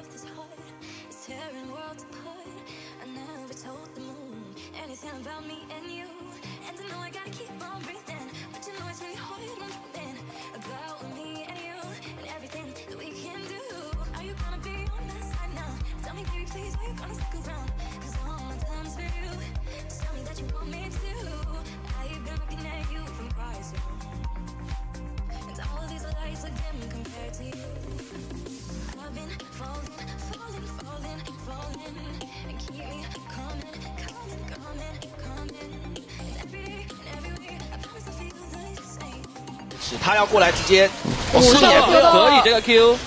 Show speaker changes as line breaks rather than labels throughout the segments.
love this hard. It's tearing worlds apart. I never told the moon anything about me and you. And I know I gotta keep on breathing. But you know it's really hard when dreaming about me and you and everything that we can do. Are you gonna be on my side now? Tell me, baby, please, are you gonna stick around? Cause all my time's for you. Just tell me that you want me to. I've been looking at you from
他要过来直接
我
视野
可以这个 Q。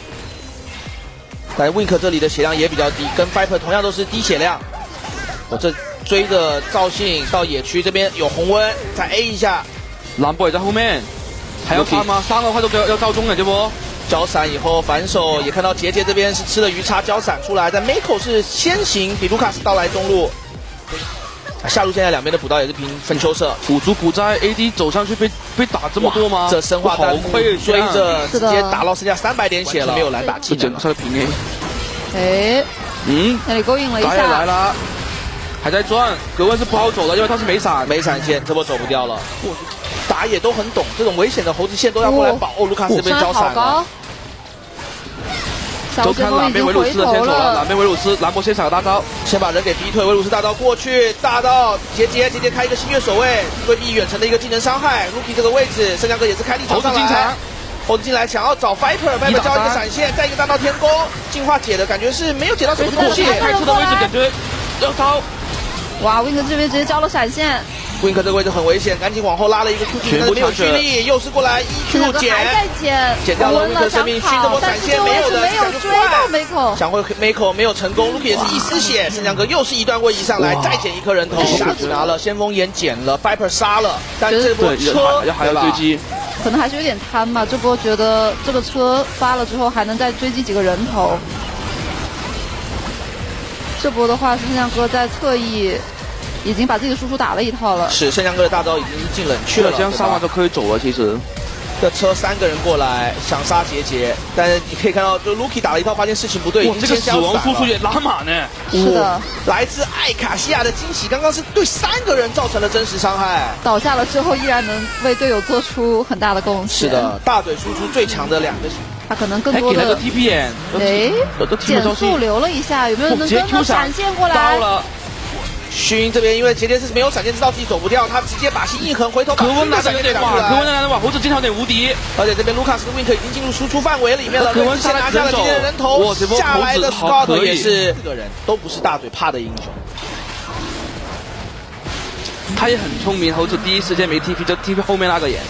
但 Wink 这里的血量也比较低，跟 Viper 同样都是低血量。我这追着赵信到野区这边有红温，再 A 一下，
蓝 boy 在后面，还要杀吗？杀的话都要要到中了，这波。
交闪以后反手也看到杰杰这边是吃了鱼叉交闪出来，但 Miko 是先行比卢卡斯到来中路。啊下路现在两边的补刀也是平分秋色，
辅助股灾 AD 走上去被被打这么多吗？
这生化
好
弹
亏，
追着直接打到剩下三百点血了，没有蓝打技能。
个平 A。
哎，
嗯，
那里勾引了一
打也来，了，还在转。格温是不好走的，因为他是没闪。
没闪现，这波走不掉了。打野都很懂，这种危险的猴子线都要过来保。哦，卢卡斯这边
伤害好
交闪了
都看哪边维鲁斯的先手了，哪，边维鲁斯，兰博先闪个大招，
先把人给逼退，维鲁斯大招过去，大到杰杰杰杰开一个星月守卫，规避远程的一个技能伤害。Rookie 这个位置，圣江哥也是开立场上来
猴子进场，
猴子进来想要找 Viper，Viper 交一个闪现，再一个大刀天宫，进化解的感觉是没有解到什么东西。
开出的位置感觉要刀。
哇，Wink 这边直接交了闪现，
Wink 这个位置很危险，赶紧往后拉了一个 Q 技，
全部
但是没有蓄力，又是过来
现在
EQ 减，
还在减，
减掉了
温
Wink 的生命，熏这波，闪现没有的，
没有追到 Miko，
想回 Miko 没有成功，Luki 也是一丝血，圣江哥又是一段位移上来，再捡一颗人头，匣子拿了，先锋眼捡了，Viper 杀了，但这波
对，
车
要还要追击，
可能还是有点贪吧。这波觉得这个车发了之后还能再追击几个人头。这波的话，是圣将哥在侧翼已经把自己的输出打了一套了。
是圣江哥的大招已经是进冷却了，
这样杀完就可以走了。其实
这车三个人过来想杀杰杰，但是你可以看到，就 Luki 打了一套，发现事情不对，
这个死。亡输出也拉满呢。
是的，
来自艾卡西亚的惊喜，刚刚是对三个人造成了真实伤害。
倒下了之后依然能为队友做出很大的贡献。
是的，，大腿输出最强的两个，
他可能更多
还给了个
的
TP 眼，
哎减速留了一下，有没有人能跟他
闪
闪现过
刀
来？
了。
熏这边因为杰杰是没有闪现，知道自己走不掉，他直接把心一横，回头把
格温拿的
闪
有点哇，
现打出来
格温拿的哇，猴子经常有点无敌。
而且这边卢卡斯的 Wink 已经进入输出范围里面了，
格温
先拿下了
杀了
今天的人头下来的 Scott 也是四个人都不是大嘴怕的英雄。
他也很聪明，猴子第一时间没 TP 就 TP 后面那个眼，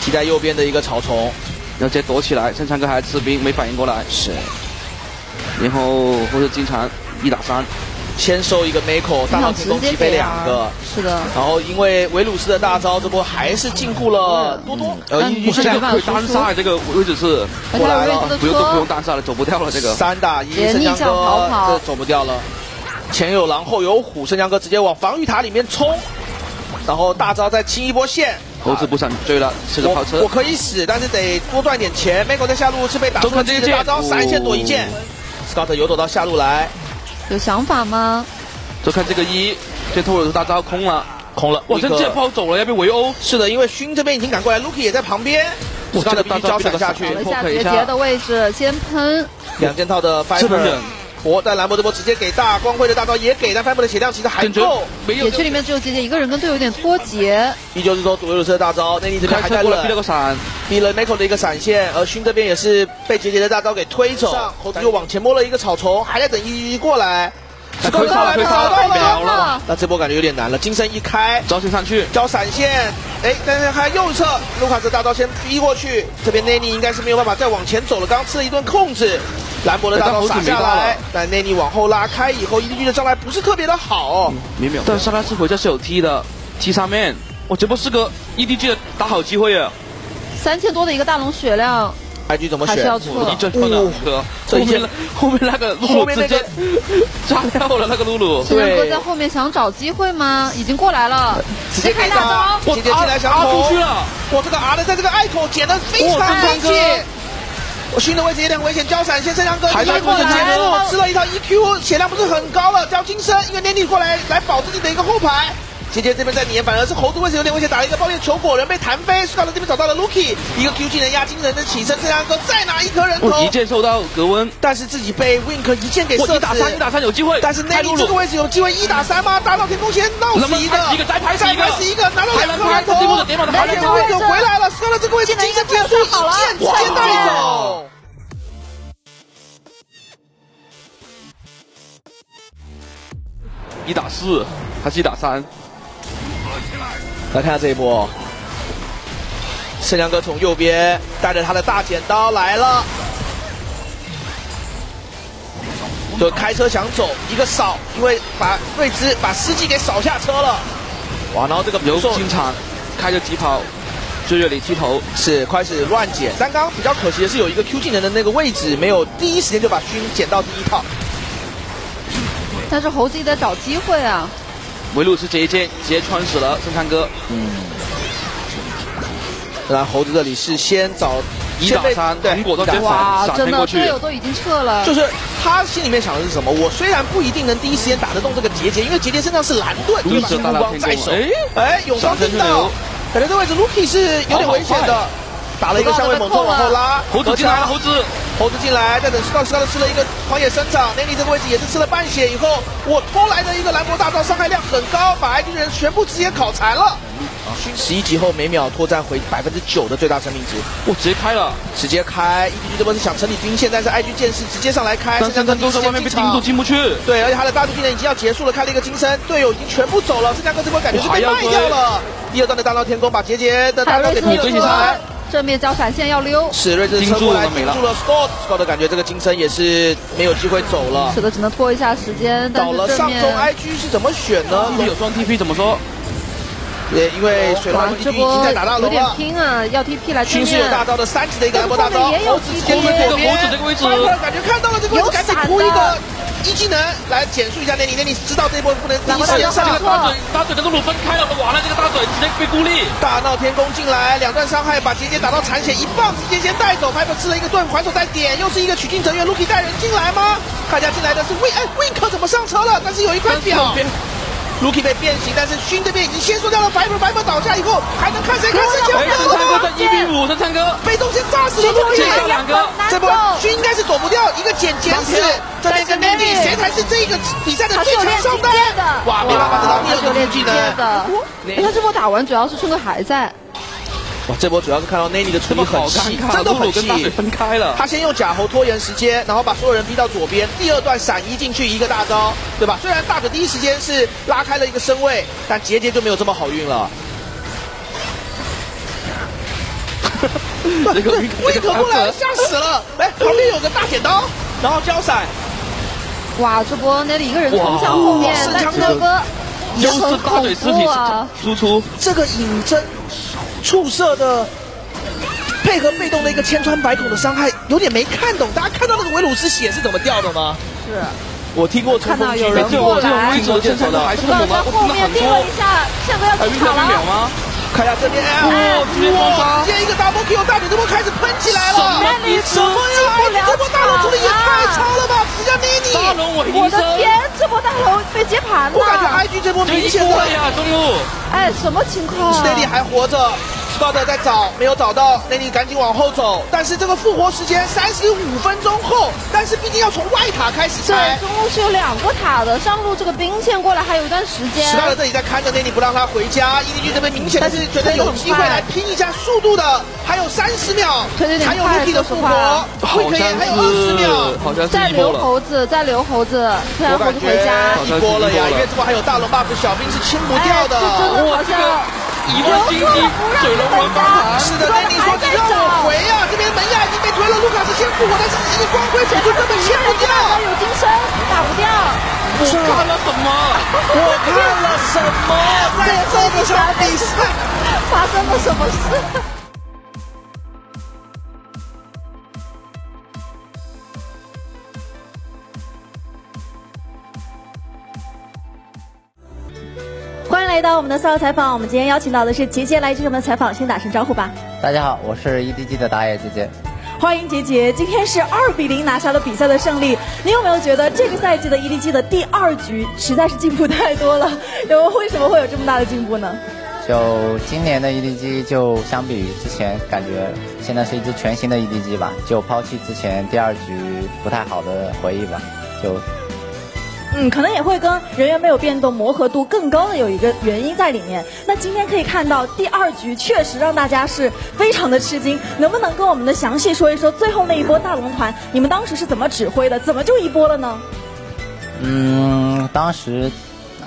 踢在右边的一个草丛，
然后直接躲起来，圣昌哥还在吃兵，没反应过来。
是
然后猴子经常一打三，
先收一个 Miko，大
想
刀天宫击飞两个
啊，，是的。
然后因为维鲁斯的大招，这波还是禁锢了多多，呃，
不是
这个可以单杀，这个位置是
过来了
不用都不用
车
单杀了，走不掉了这个。
三打一，
也
圣江
逆向逃
哥
跑
这走不掉了，前有狼后有虎，圣江哥直接往防御塔里面冲，然后大招再清一波线。
猴子不想追了，吃个跑车
我。可以死，但是得多赚点钱。Miko 在下路是被打中了自己的大招，闪现躲一剑。Scott 游走到下路来，
有想法吗？
就看这个一，这托尔大招空了，
空了。
哇，这剑炮走了，要被围殴。
是的，因为熏这边已经赶过来，Lucky 也在旁边。
哇
Scott
这个
必须交闪下去
找，了一下杰杰的位置，先喷，
两件套的
这能
Fiber
忍
活，但兰博这波直接给大光辉的大招也给，但 Fiber 的血量其实还够。
没有
野区里面只有杰杰一个人跟队友有点脱节，
依旧是说左右车的大招，内力这边还在
开车过来逼了，个闪，
逼了 Miko 的一个闪现，而勋这边也是被杰杰的大招给推走，猴子又往前摸了一个草丛，还在等一一过来。
推他了，推他了，秒了，
那这波感觉有点难了，金身一开，
招先上去，
交闪现，哎，但是还右侧卢卡斯大招先逼过去，这边内尼应该是没有办法再往前走了，刚吃了一顿控制，兰博的大招洒下来，但内尼往后拉开以后，EDG 的招来不是特别的好、
没秒。但沙拉斯回家是有踢的，踢上面，哇，这波是个 EDG 的打好机会啊！
三千多的一个大龙血量，
，IG 怎么选？
还是？要撤
一。阵放的哥，
这一件
后面后面那个露露
后面那个
直接 炸掉了那个露露，
圣人哥在后面想找机会吗？已经过来了，
直接
开大招，
直接进来想
啊
捅
出去了，
哇，这个 R 的在这个艾口捡的非常
哇
干净
正常哥，
熏的位置有点危险，交闪先生两哥
还在
一过
来，
吃了一套 EQ，血量不是很高了，交金身，因为 Nanny 过来来保自己的一个后排。姐姐这边在撵，反而是猴子位置有点危险，打了一个爆裂球，果人被弹飞。苏卡特这边找到了 Lucky，一个 Q 技能压惊人的起身，这两哥再拿一颗人头
哦，一箭受到格温，
但是自己被 Wink 一箭给
我
射死。
一打三，一打三有机会。
但是
开
Nanny
露露
这个位置有机会一打三吗？大闹天空前闹死一个，
一个再拍死一个
再拍死一个，拿到两颗人头。
还能拍这波的点满的
回来了苏卡特这个位置精神结束，一箭直接带走。
一打四还是一打三？
来看下这一波，盛良哥从右边带着他的大剪刀来了，就开车想走，一个扫，因为把瑞兹把司机给扫下车了。哇，然后这个
有
不受
经常开着疾跑追着你剃头，
是开始乱捡。但刚刚比较可惜的是有一个 Q 技能的那个位置没有第一时间就把熏捡到第一套。
但是猴子也在找机会啊。
维鲁斯这一剑直接穿死了圣康哥，
然后猴子这里是先找
一打三，
对
很果断
一打三。
直接闪
哇，真的
闪过去。
队友都已经撤了，
就是他心里面想的是什么？我虽然不一定能第一时间打得动这个杰杰，因为杰杰身上是蓝盾，对吧？光在手，
哎
哎，永光听到感觉这位置 Lucky 是有点危险的。
好好，
打了一个相位猛冲往后拉，
猴子进来了，猴子
猴子进来，再等 Scott Scott 吃了一个狂野生长，Nanny 这个位置也是吃了半血以后，我偷来的一个兰博大招伤害量很高，把 IG 人全部直接烤残了。十一级后每秒脱战回百分之九的最大生命值，
我直接开了，
直接开。EDG 这波是想成立兵线，但是 IG 剑士直接上来开，
但是都在外面被盯住，进不去。
对，而且他的大招技能已经要结束了，开了一个金身，队友已经全部走了，这两个这波感觉是被卖掉了。第二段的大闹天宫把杰杰的大招给推了出来。
正面交闪现要溜，
史瑞兹车过来顶住了 Scott，Scott 感觉这个金身也是没有机会走了，
是的，只能拖一下时间。
倒了上中 IG 是怎么选呢？
有双 TP 怎么说？
也因为水龙已经在打大龙了，
有点拼啊，要 TP 来
军是有大招的三级的一个兰博大招，
也有
TP，
这个猴子这个位置，
感觉看到了这个位置，赶紧铺一个一技能来减速一下内里，内里知道这一波不能第一时间上。
这个大嘴大嘴的路分开了，完了这个大嘴直接被孤立。
大闹天宫进来，两段伤害把杰杰打到残血，一棒直接先带走。Piper 吃了一个盾，还手再点，又是一个取经哲月，Lucky 带人进来吗？大家进来的是 Win，哎，Wink 怎么上车了？但是有一块表。Lucky 被变形，但是勋这边已经先说掉了 Piper，Piper 倒下以后还能看谁看？谁抢
哎，陈昌哥在一比五，陈昌哥。
被动先炸死了 Lucky，
两个，
这波勋应该是躲不掉，一个捡捡死，这边跟 Mandy 谁才是这个比赛的最强上单？哇，没办法得到第二个技能？
的。他这波打完主要是春哥还在。
哇，这波主要是看到 Nanny 的处理很细，真的很细，
分开了。
他先用假猴拖延时间，然后把所有人逼到左边，第二段闪移进去一个大招，对吧？虽然大嘴第一时间是拉开了一个身位，但杰杰就没有这么好运了。
这个
威可过来吓死了！来，旁边有个大剪刀，然后交闪。
哇，这波 Nanny 一个人冲向后面，但是哥哥
又是大嘴尸体输出，
这个引针触射的配合被动的一个千疮百孔的伤害，有点没看懂。大家看到那个维鲁斯血是怎么掉的吗？
是。
我听过
看到有人过来，
位置的 central 的还是很猛
在后面盯了一下，宪哥要进场了
吗？
看一下这边，
哇，直接封杀，
直接一个 double kill，大嘴这波开始喷起来了。
什么
呀？这波大龙处理也太差了吧！直接捏你。
大龙我
我的天，这波大龙被接盘了。
我感觉 IG 这波明显的
呀，中路。
哎，什么情况
s t e d y 还活着。Scott 在找，没有找到，那你赶紧往后走。但是这个复活时间三十五分钟后，但是毕竟要从外塔开始拆。
对，中路是有两个塔的，上路这个兵线过来还有一段时间。
Scott 这里在看着那里不让他回家，EDG 这边明显的是觉得有机会来拼一下速度的，还有三十秒，还有 Lucky 的复活还有二十秒，
好像
再留猴子，再留猴子，突然猴子回家
一波了呀，因为这波还有大龙 buff，小兵是清不掉的。
这真的好像。
一万金鸡，水龙魂帮盘。
是的，那你说你让我回呀、啊？这边门亚已经被推了，卢卡斯先复活，但是这个光辉指数根本切不掉。
有金身，打不掉。
我看了什么？
我看了什么？在这个场比赛
发生了什么事？
来到我们的赛后采访。我们今天邀请到的是杰杰来接受我们的采访，先打声招呼吧。
大家好，我是 EDG 的打野杰杰。
欢迎杰杰，今天是二比零拿下了比赛的胜利。你有没有觉得这个赛季的 EDG 的第二局实在是进步太多了？有为什么会有这么大的进步呢？
就今年的 EDG 就相比于之前，感觉现在是一支全新的 EDG 吧，就抛弃之前第二局不太好的回忆吧，就。
嗯，可能也会跟人员没有变动、磨合度更高的有一个原因在里面。那今天可以看到第二局确实让大家是非常的吃惊，能不能跟我们的详细说一说最后那一波大龙团，你们当时是怎么指挥的？怎么就一波了呢？
嗯，当时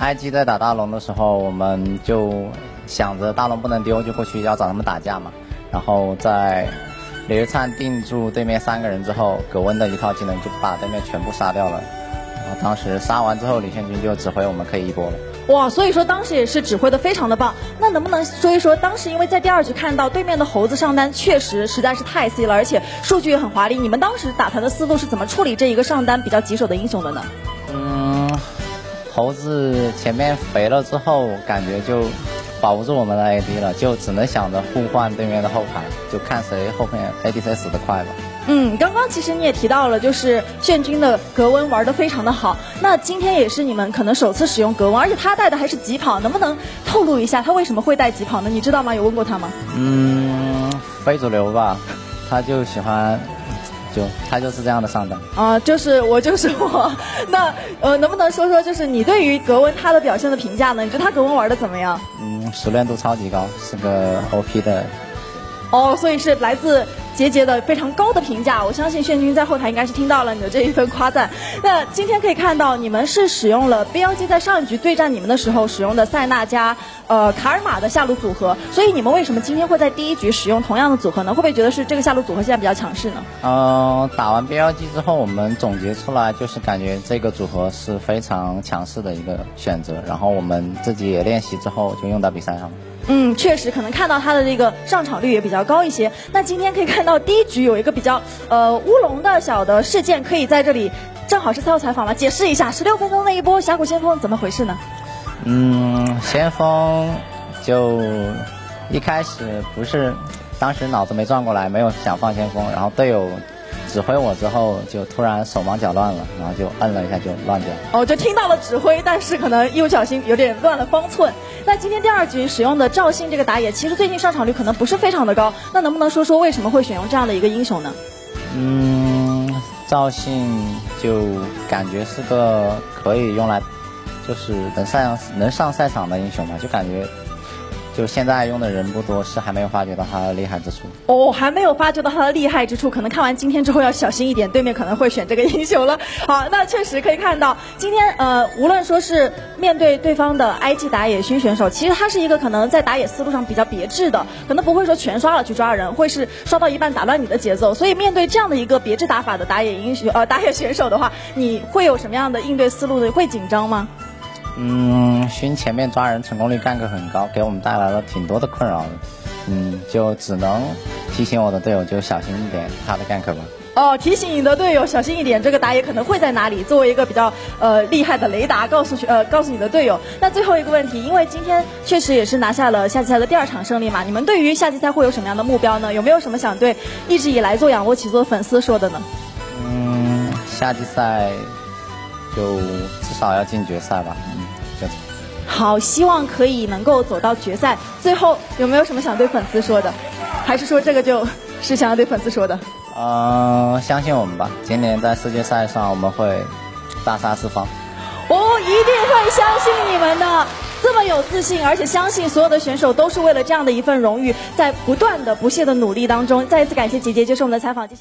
IG 在打大龙的时候，我们就想着大龙不能丢，就过去要找他们打架嘛。然后在李日灿定住对面三个人之后，葛温的一套技能就把对面全部杀掉了。当时杀完之后，李宪军就指挥我们可以一波了。
哇，所以说当时也是指挥的非常的棒。那能不能说一说，当时因为在第二局看到对面的猴子上单确实实在是太 C 了，而且数据也很华丽。你们当时打团的思路是怎么处理这一个上单比较棘手的英雄的呢？
嗯，猴子前面肥了之后，感觉就保不住我们的 AD 了，就只能想着互换对面的后排，就看谁后面 ADC 死得快吧。
嗯，刚刚其实你也提到了，就是炫君的格温玩的非常的好。那今天也是你们可能首次使用格温，而且他带的还是疾跑，能不能透露一下他为什么会带疾跑呢？你知道吗？有问过他吗？
嗯，非主流吧，他就喜欢，就他就是这样的上单。
啊，就是我就是我。那呃，能不能说说就是你对于格温他的表现的评价呢？你觉得他格温玩的怎么样？
嗯，熟练度超级高，是个 OP 的。
哦，所以是来自。杰杰的非常高的评价，我相信炫君在后台应该是听到了你的这一份夸赞。那今天可以看到，你们是使用了 BLG 在上一局对战你们的时候使用的塞纳加呃卡尔玛的下路组合，所以你们为什么今天会在第一局使用同样的组合呢？会不会觉得是这个下路组合现在比较强势呢？
嗯，打完 BLG 之后，我们总结出来就是感觉这个组合是非常强势的一个选择，然后我们自己也练习之后就用到比赛上了。
嗯，确实，可能看到他的这个上场率也比较高一些。那今天可以看到第一局有一个比较呃乌龙的小的事件，可以在这里正好是赛后采访了，解释一下十六分钟那一波峡谷先锋怎么回事呢？
嗯，先锋就一开始不是，当时脑子没转过来，没有想放先锋，然后队友。指挥我之后，就突然手忙脚乱了，然后就摁了一下就乱掉。
哦，就听到了指挥，但是可能一不小心有点乱了方寸。那今天第二局使用的赵信这个打野，其实最近上场率可能不是非常的高。那能不能说说为什么会选用这样的一个英雄呢？
嗯，赵信就感觉是个可以用来，就是能上能上赛场的英雄嘛，就感觉。就现在用的人不多，是还没有发觉到他的厉害之处。
哦，还没有发觉到他的厉害之处，可能看完今天之后要小心一点，对面可能会选这个英雄了。好，那确实可以看到，今天呃，无论说是面对对方的 IG 打野勋选手，其实他是一个可能在打野思路上比较别致的，可能不会说全刷了去抓人，会是刷到一半打乱你的节奏。所以面对这样的一个别致打法的打野英雄呃打野选手的话，你会有什么样的应对思路呢？会紧张吗？
嗯，勋前面抓人成功率 gank 很高，给我们带来了挺多的困扰的。嗯，就只能提醒我的队友就小心一点他的 gank 吧。
哦，提醒你的队友小心一点，这个打野可能会在哪里？作为一个比较呃厉害的雷达，告诉呃告诉你的队友。那最后一个问题，因为今天确实也是拿下了夏季赛的第二场胜利嘛，你们对于夏季赛会有什么样的目标呢？有没有什么想对一直以来做仰卧起坐的粉丝说的呢？
嗯，夏季赛就至少要进决赛吧。
嗯，这样子好，希望可以能够走到决赛。最后有没有什么想对粉丝说的？还是说这个就是想要对粉丝说的？
嗯，相信我们吧，今年在世界赛上我们会大杀四方。
我一定会相信你们的，这么有自信，而且相信所有的选手都是为了这样的一份荣誉，在不断的不懈的努力当中。再一次感谢姐姐接受我们的采访。